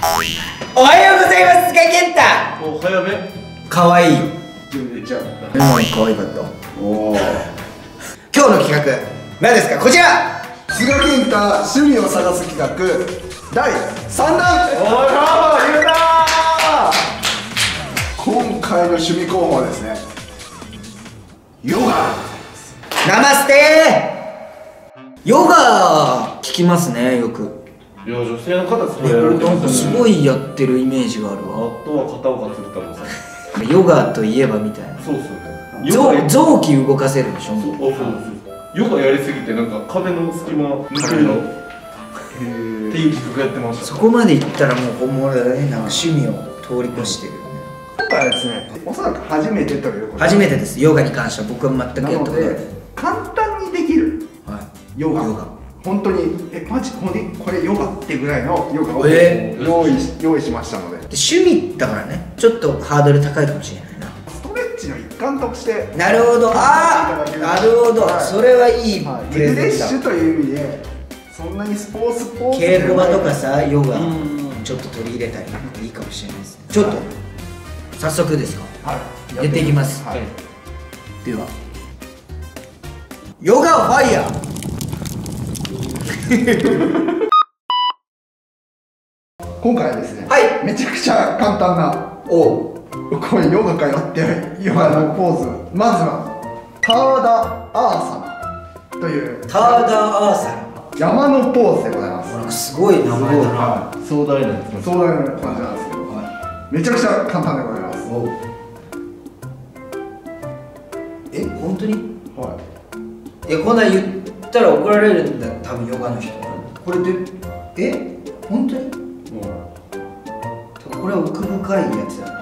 おはようございます。菅健太お早め。可愛いよ。めっちゃうん可愛かった。おお今日の企画何ですか？こちら。菅健太趣味を探す企画。第3弾。おい言うな今回の趣味候補はですねヨガ。ナマステ。ヨガ聞きますねよくいや女性の方それやるってなんかすごいやってるイメージがあるあわとは片岡鶴太郎さん。ヨガといえばみたいな。そうそうヨガ臓臓器動かせるでしょそうそうそうヨガやりすぎてなんか壁の隙間抜けるのっていう企画やってました。そこまでいったらもう本物だねなんか趣味を通り越してるよね。今回はですねおそらく初めてということで。初めてです。ヨガに関しては僕は全くなのやったことない。で簡単にできる。はい。ヨガ。ヨガ本当にえマジ？これこれヨガってぐらいのヨガをえ用意し用意しましたので。で趣味だからね。ちょっっとハードル高いかもしれないな。ストレッチの一環としてなるほど。ああなるほど、はい。それはいいはい。プレリフレッシュという意味でそんなにスポーツスポーツ稽古場とかさヨガうん。ちょっと取り入れたりいいかもしれないですね。ちょっと早速ですか。はい。やっていきます。はい。では。ヨガファイヤー 今回はですね、はい。めちゃくちゃ簡単なお。うこれヨガかよってヨガのポーズ。まずはターダアーサナというターダーアーサラ山のポーズでございます。なんかすごい名前だな。壮大な壮大な感じなんですけどめちゃくちゃ簡単でございます。え本当に？はいやこんなん言ったら怒られるんだ多分ヨガの人これでえ？本当に？これは奥深いやつだ。な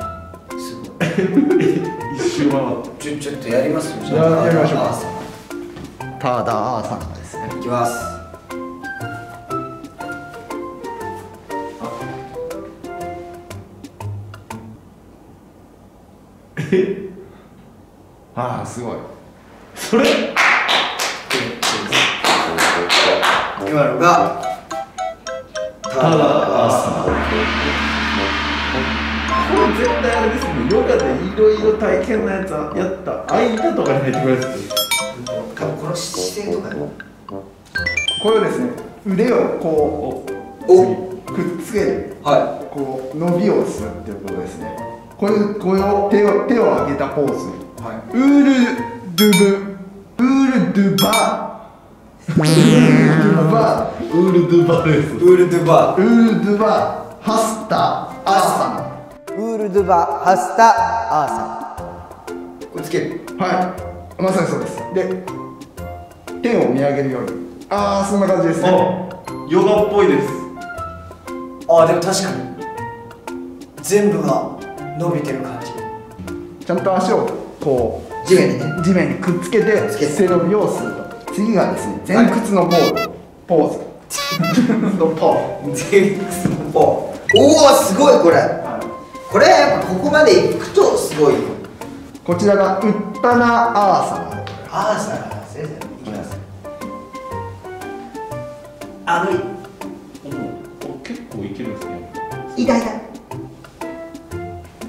すごい。一周回ってちょちょっとやりますよ。じゃあやりましょう。アーサターダアーサナですね。ナいきます。あ。あすごい。それ？今のがターダーアーサこれ絶対あれですねヨガでいろいろ体験のやつやった間とかに入ってくるやつナ多分この姿勢とかねこれをですね腕をこおうくっつけるはこう伸びをするっていうことですね。これこれを手を手を上げたポーズ。い。はウールドゥブ。ウールドゥバウールドゥバウールドゥバウールドゥバウールドゥバハスタアーサウールドゥバハスタアーサナこれつけるナはいまさにそうです。で天を見上げるようにああそんな感じですね。あヨガっぽいです。ああでも確かに。全部が伸びてる感じ。ちゃんと足をこう地面にね。地面にくっつけてつけて。背伸びをすると次がですね前屈のポーズ。ポーズのポーズ。全屈のポおおすごいこれ。これやっぱここまで行くとすごい。よこちらがウッタナアーサナアーサナ先生いきますあ無理お結構いけるんですね。痛い痛い。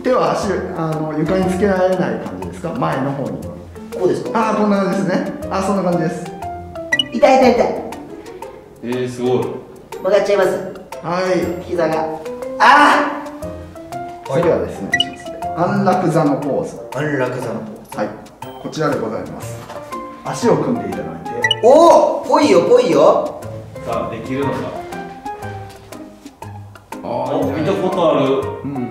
手は足あの床につけられない感じですか？前の方に。こうですか？ああこんな感じですね。あーそんな感じです痛い痛い痛い。えー、すごい。曲がっちゃいます。はい。膝が。あ次はですね安楽座のポーズ。あ安楽座のポはい。こちらでございます。足を組んでいただいて。おおぽいよぽいよ。さあできるのか。ああ見たことある。うん。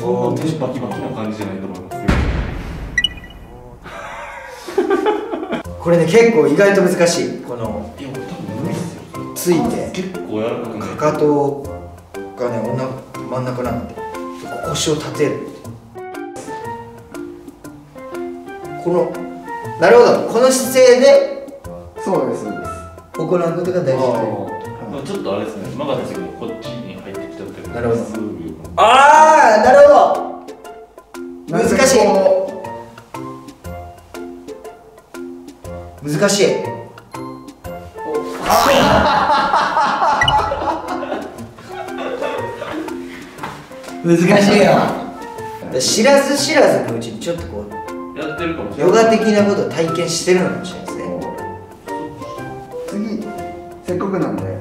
そんな手バキバキな感じじゃないと思いますよこれね結構意外と難しい。このついて。結構柔らかくかかとがねおな真ん中なんで腰を立てる。このなるほど。この姿勢でそうですそうです。行うことが大事ちょっとあれですね。曲がった時にこっちに入ってきちゃってるなるほど。ああなるほど。難しい難しい。難しいよ。知らず知らずのうちにちょっとこうやってるかもしれない。ヨガ的なことを体験してるのかもしれないですね。次せっかくなんで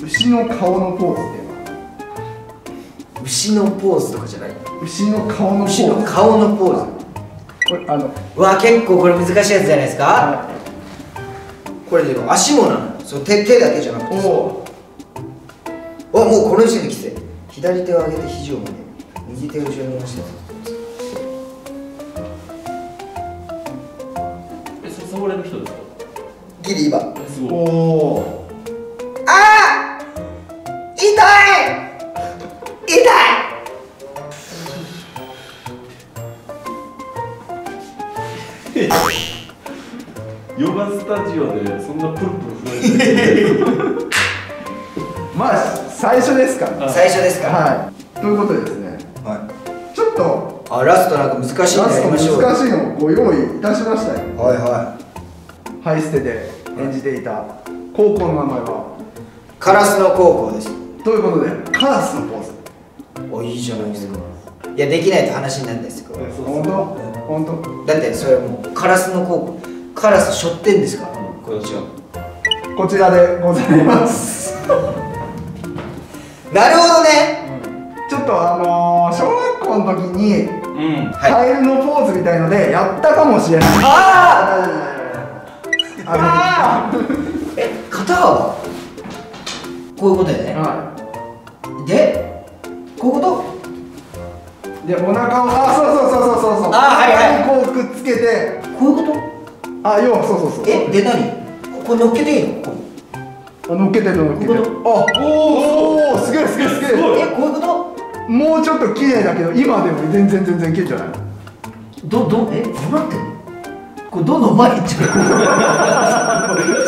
牛の顔のポーズっていうの。牛のポーズとかじゃない？牛の顔のポーズ。牛の顔のポーズ。これあのうわ結構これ難しいやつじゃないですか、はこれでも足もなの。そう手手だけじゃなくいて。おおもうこの時点できて。左手を上げて肘を曲げる右手を後ろに回して。えそ触れる人ですか？ギリ今。えすごい。おおでそんなプルプル震えてる。まあ最初ですか。ら最初ですか。はい。ということでですね。はい。ちょっとあラストなんか難しいのラスト難しいのをご用意いたしましたよ。はいはハイステで演じていた高校の名前は？いカラスの高校です。ということでカラスのポーズおいいじゃないですか。いやできないと話になるんですよ本当？本当だってそれもうカラスの高校。カラス背負ってんですからこっちはこちらでございます。なるほどね。ちょっとあのー、小学校の時にうん。はい。カエルのポーズみたいのでやったかもしれない。あ あえ肩は？こういうことだよねのはでこういうこいでお腹をあそうそうそうそうそう。そうあはいはい。こうくっつけてとこういうこあ要はそうそうそう。とえで何？これ乗っけていいの？こあ乗っけてる乗っけてる。こあおおすげえすげえすげえ。すごいうえこういうこもうちょっと綺麗だけど今でも全然全然綺麗じゃない？とどどえどうなってんの？これどんどん前行っちゃう。フ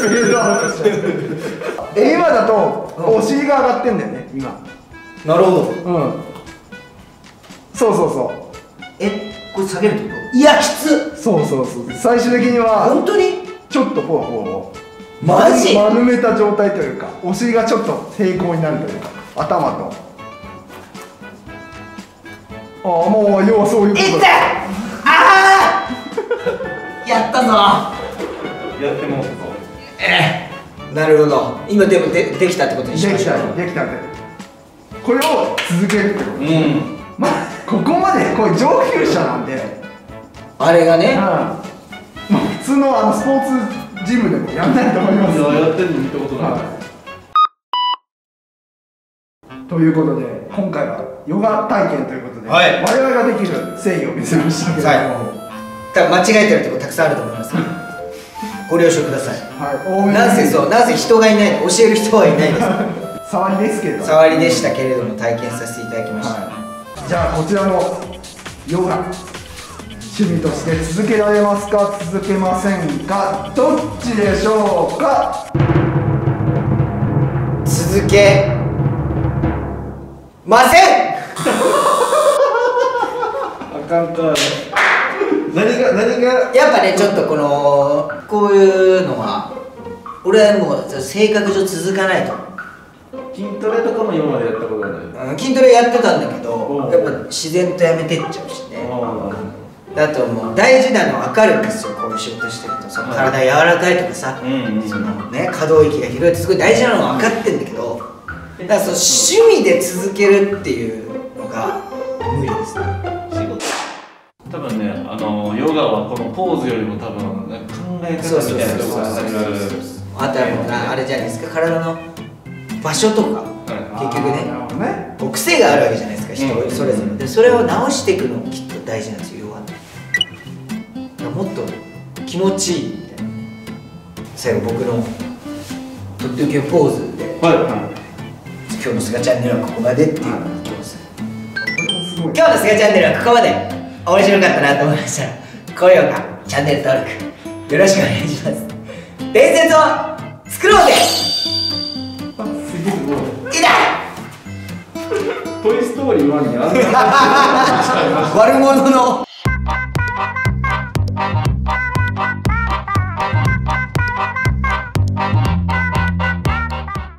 ェードアウトしちゃうえ今だとお尻が上がってんだよね今。なるほど。うん。そうそうそう。えこれ下げるってこと？いやきつそうそうそう。最終的には本当に？ちょっとこうこうマジ？丸めた状態というかお尻がちょっと平行になるというか頭と。ああもう要はそういうこと。痛いああ やったぞ。やってもうぞ。ええ。なるほど。今でもでできたってことにしできましょう。たできたこれを続けるってこと。うん。まあここまでこういう上級者なんであれがね。うんまあ普通のあのスポーツジムでもやんないと思います。いややってるの見たことない、はい。ということで今回はヨガ体験ということで、はい。我々ができる誠意を見せましたけども、はい。多分間違えてるとこたくさんあると思います。ご了承ください。はい、なんせそうなぜ人がいないの教える人はいないです。触りですけれど。触りでしたけれども体験させていただきました、はい、じゃあこちらのヨガ趣味として続けられますか？続けませんか？どっちでしょうか？続けません！あかんか何が何が？やっぱねちょっとこのこういうのは俺はもう性格上続かないと。筋トレとかも今までやったことがない？うん筋トレやってたんだけどうん。やっぱ自然とやめてっちゃうしねああともう大事なの分かるんですよこういう仕事してるとその体柔らかいとかさ、うんうんそのね可動域が広い。ってすごい大事なのは分かってんだけどだからその趣味で続けるっていうのが無理ですね。多分ねあのヨガはこのポーズよりも多分ね考え方みたいなところがあるあとはもうなあれじゃないですか体の場所とか結局あーなるね。ね癖があるわけじゃないですか人うん。それぞれ。でそれを直していくのもきっと大事なんですよヨガってだからもっと気持ちいいみたいな最後僕のとっておきのポーズではいはい今日の「すがチャンネル」はここまでっていうのを今日ですこれもす今日の「すがチャンネル」はここまで面白かったなと思いましたら高評価チャンネル登録よろしくお願いします伝説を作ろうぜあすげえすごいトイ・ストーリー1にあんな悪者の